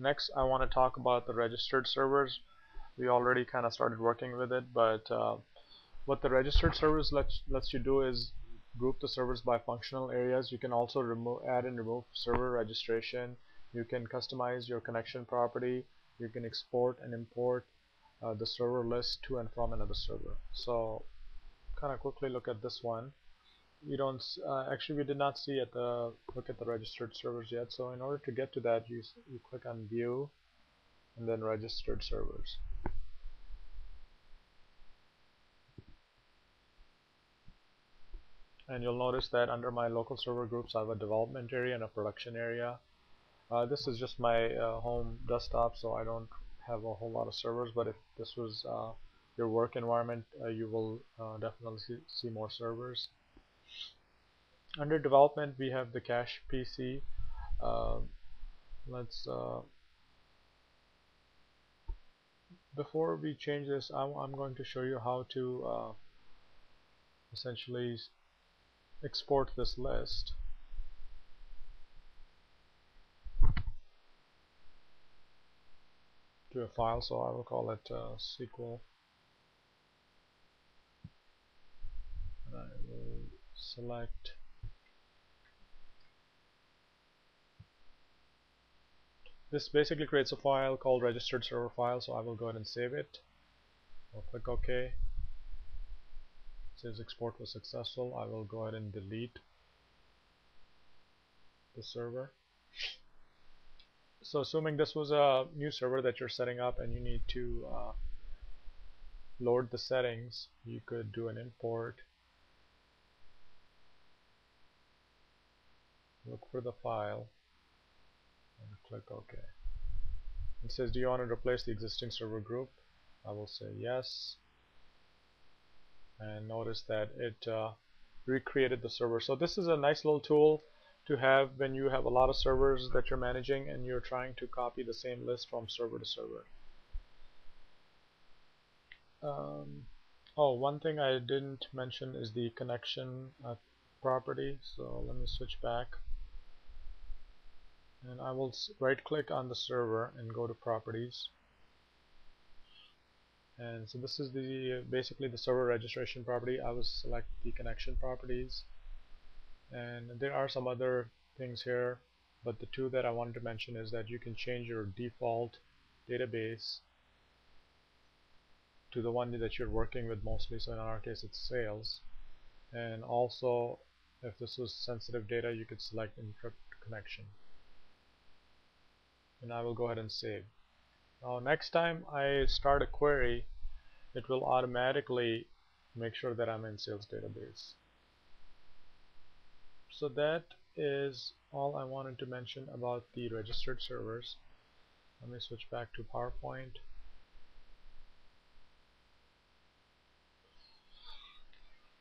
next I want to talk about the registered servers. We already kind of started working with it but uh, what the registered servers lets, lets you do is group the servers by functional areas. You can also remove add and remove server registration. You can customize your connection property. You can export and import uh, the server list to and from another server. So kind of quickly look at this one we don't uh, actually we did not see at the look at the registered servers yet. So in order to get to that you, you click on view and then registered servers. And you'll notice that under my local server groups I have a development area and a production area. Uh, this is just my uh, home desktop so I don't have a whole lot of servers but if this was uh, your work environment uh, you will uh, definitely see, see more servers under development we have the cache PC um, let's uh, before we change this I'm, I'm, going to show you how to uh, essentially export this list. To a file so I will call it uh, SQL and I will select This basically creates a file called registered server file, so I will go ahead and save it. I'll click OK. Says export was successful. I will go ahead and delete the server. So assuming this was a new server that you're setting up and you need to uh, load the settings, you could do an import. Look for the file and click OK. It says, do you want to replace the existing server group? I will say yes. And notice that it uh, recreated the server. So this is a nice little tool to have when you have a lot of servers that you're managing and you're trying to copy the same list from server to server. Um, oh, one thing I didn't mention is the connection uh, property. So let me switch back and I will right click on the server and go to properties. And so this is the basically the server registration property. I will select the connection properties. And there are some other things here but the two that I wanted to mention is that you can change your default database to the one that you're working with mostly. So in our case it's sales. And also if this was sensitive data you could select encrypt connection and I will go ahead and save. Now next time I start a query it will automatically make sure that I'm in sales database. So that is all I wanted to mention about the registered servers. Let me switch back to PowerPoint.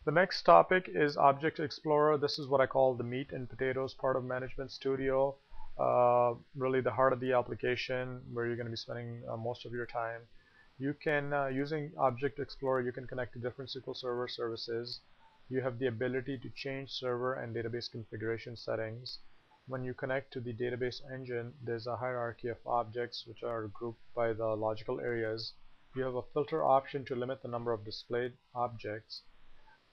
The next topic is Object Explorer. This is what I call the meat and potatoes part of Management Studio uh, really the heart of the application where you're going to be spending uh, most of your time. You can, uh, using Object Explorer, you can connect to different SQL Server services. You have the ability to change server and database configuration settings. When you connect to the database engine, there's a hierarchy of objects which are grouped by the logical areas. You have a filter option to limit the number of displayed objects.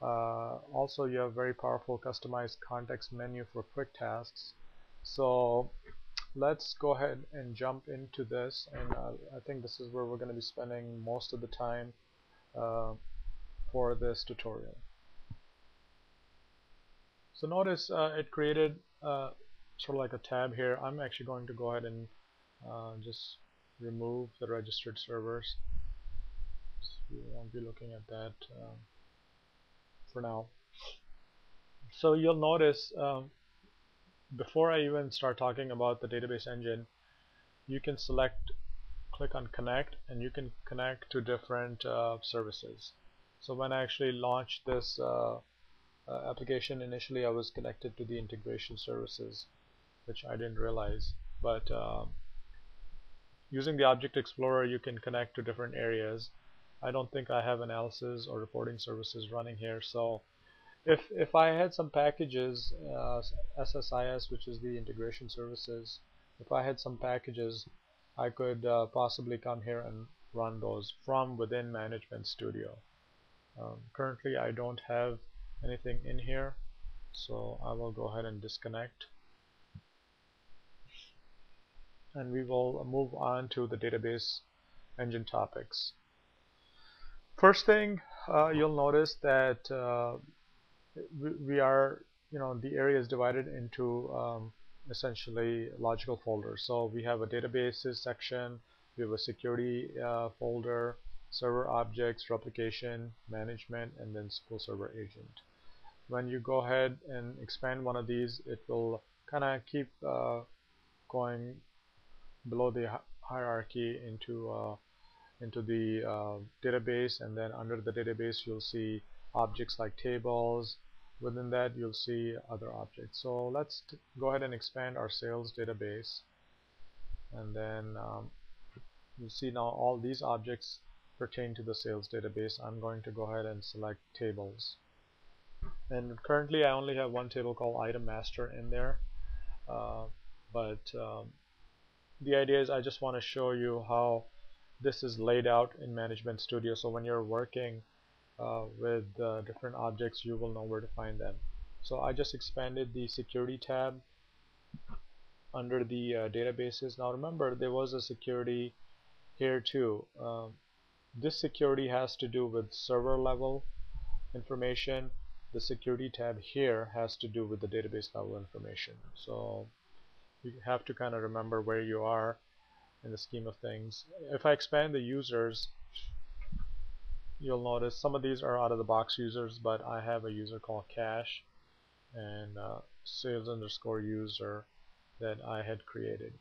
Uh, also, you have very powerful customized context menu for quick tasks so let's go ahead and jump into this and uh, I think this is where we're going to be spending most of the time uh, for this tutorial. So notice uh, it created uh, sort of like a tab here. I'm actually going to go ahead and uh, just remove the registered servers. So we won't be looking at that um, for now. So you'll notice um, before I even start talking about the database engine you can select click on connect and you can connect to different uh, services. So when I actually launched this uh, uh, application initially I was connected to the integration services which I didn't realize. But um, using the object explorer you can connect to different areas. I don't think I have analysis or reporting services running here so if if I had some packages uh, SSIS which is the integration services if I had some packages I could uh, possibly come here and run those from within Management Studio. Um, currently I don't have anything in here so I will go ahead and disconnect and we will move on to the database engine topics. First thing uh, you'll notice that uh, we, are you know the area is divided into um, essentially logical folders. So we have a databases section we have a security uh, folder server objects replication management and then SQL Server agent. When you go ahead and expand one of these it will kind of keep uh, going below the hierarchy into uh, into the uh, database. And then under the database you'll see objects like tables. Within that you'll see other objects. So let's go ahead and expand our sales database. And then um, you see now all these objects pertain to the sales database. I'm going to go ahead and select tables. And currently I only have one table called item master in there. Uh, but um, the idea is I just want to show you how this is laid out in management studio. So when you're working uh, with uh, different objects you will know where to find them. So I just expanded the security tab under the uh, databases. Now remember there was a security here too. Um, this security has to do with server level information. The security tab here has to do with the database level information. So you have to kind of remember where you are in the scheme of things. If I expand the users you'll notice some of these are out of the box users but I have a user called cash and uh, sales underscore user that I had created.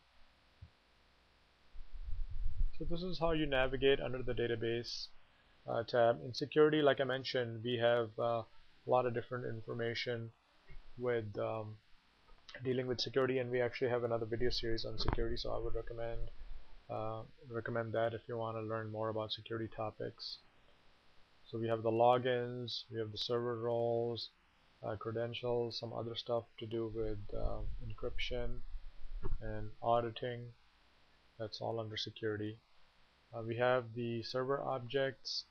So this is how you navigate under the database uh, tab. In security like I mentioned we have uh, a lot of different information with um, dealing with security and we actually have another video series on security so I would recommend uh, recommend that if you want to learn more about security topics so we have the logins, we have the server roles, uh, credentials, some other stuff to do with uh, encryption and auditing. That's all under security. Uh, we have the server objects.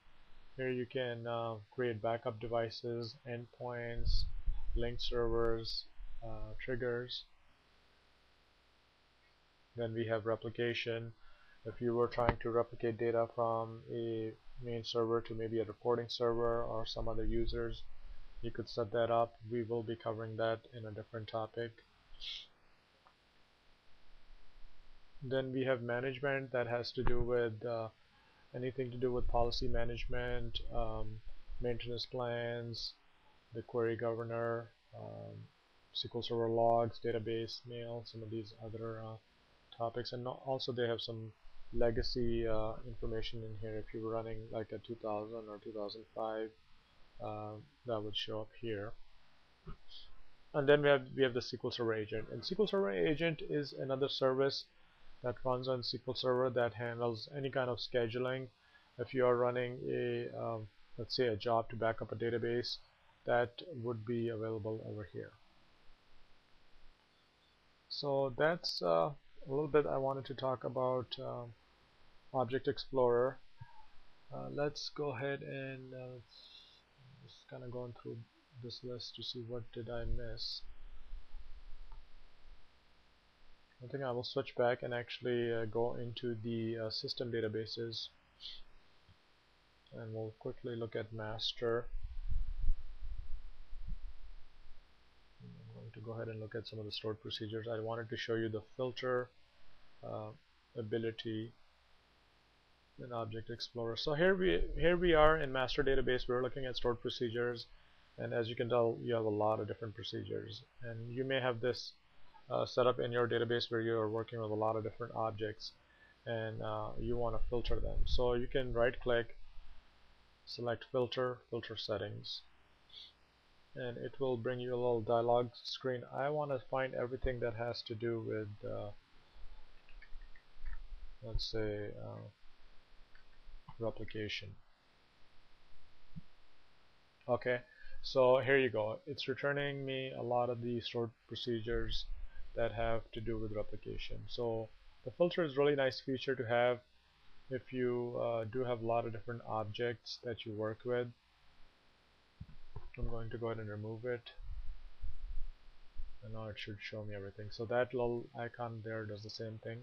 Here you can uh, create backup devices, endpoints, link servers, uh, triggers. Then we have replication. If you were trying to replicate data from a main server to maybe a reporting server or some other users you could set that up. We will be covering that in a different topic. Then we have management that has to do with uh, anything to do with policy management um, maintenance plans the query governor um, SQL Server logs database mail some of these other uh, topics. And also they have some legacy uh, information in here. If you were running like a 2000 or 2005 uh, that would show up here. And then we have we have the SQL Server agent. And SQL Server agent is another service that runs on SQL Server that handles any kind of scheduling. If you are running a um, let's say a job to back up a database that would be available over here. So that's uh, a little bit I wanted to talk about um, Object Explorer. Uh, let's go ahead and uh, just kind of going through this list to see what did I miss. I think I will switch back and actually uh, go into the uh, system databases and we'll quickly look at master. I'm going to go ahead and look at some of the stored procedures. I wanted to show you the filter uh, ability in Object Explorer. So here we here we are in master database. We're looking at stored procedures, and as you can tell, you have a lot of different procedures. And you may have this uh, set up in your database where you are working with a lot of different objects, and uh, you want to filter them. So you can right-click, select Filter, Filter Settings, and it will bring you a little dialog screen. I want to find everything that has to do with, uh, let's say. Uh, replication okay so here you go it's returning me a lot of the stored procedures that have to do with replication so the filter is really nice feature to have if you uh, do have a lot of different objects that you work with I'm going to go ahead and remove it. And now it should show me everything. So that little icon there does the same thing.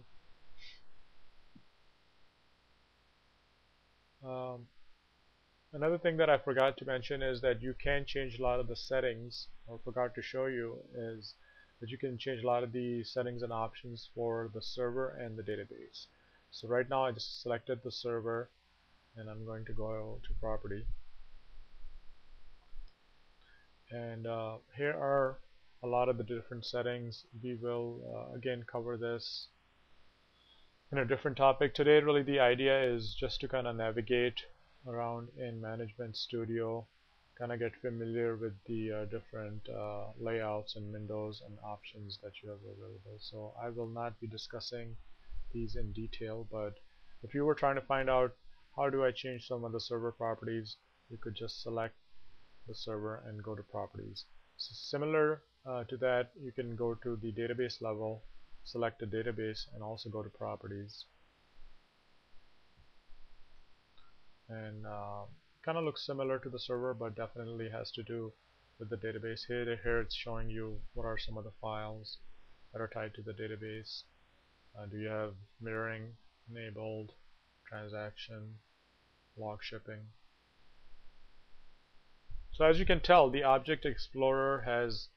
Um, another thing that I forgot to mention is that you can change a lot of the settings or forgot to show you is that you can change a lot of the settings and options for the server and the database. So right now I just selected the server and I'm going to go to property and uh, here are a lot of the different settings. We will uh, again cover this in a different topic. Today really the idea is just to kind of navigate around in management studio kind of get familiar with the uh, different uh, layouts and windows and options that you have available. So I will not be discussing these in detail but if you were trying to find out how do I change some of the server properties you could just select the server and go to properties. So similar uh, to that you can go to the database level select a database and also go to properties. And uh, kind of looks similar to the server but definitely has to do with the database. Here here it's showing you what are some of the files that are tied to the database. Uh, do you have mirroring enabled transaction log shipping so as you can tell the object explorer has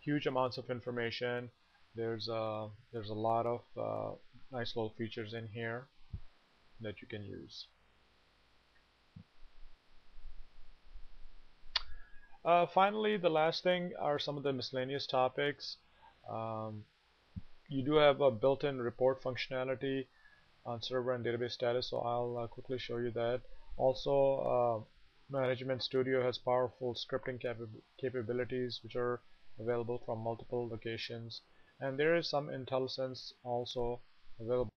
huge amounts of information there's a there's a lot of uh, nice little features in here that you can use Uh, finally, the last thing are some of the miscellaneous topics. Um, you do have a built-in report functionality on server and database status, so I'll uh, quickly show you that. Also, uh, Management Studio has powerful scripting capabilities which are available from multiple locations, and there is some IntelliSense also available